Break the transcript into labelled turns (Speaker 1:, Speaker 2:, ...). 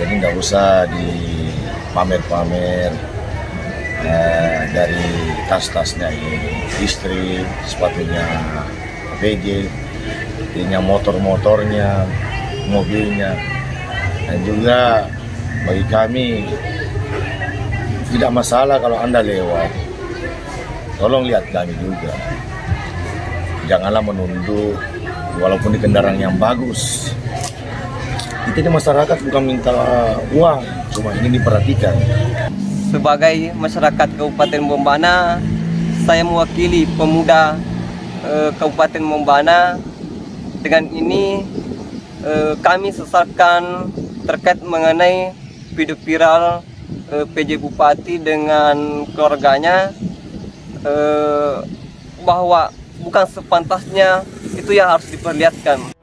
Speaker 1: jadi nggak usah dipamer-pamer eh, dari tas-tasnya ini istri sepatunya PJ punya motor-motornya mobilnya. Dan juga bagi kami tidak masalah kalau anda lewat. Tolong lihat kami juga. Janganlah menunduk walaupun di kendaraan yang bagus di masyarakat bukan minta uang. Cuma ingin diperhatikan.
Speaker 2: Sebagai masyarakat Kabupaten Bombana saya mewakili pemuda eh, Kabupaten Bombana. Dengan ini eh, kami sesalkan terkait mengenai video viral eh, PJ Bupati dengan keluarganya eh, bahwa bukan sepantasnya itu yang harus diperlihatkan.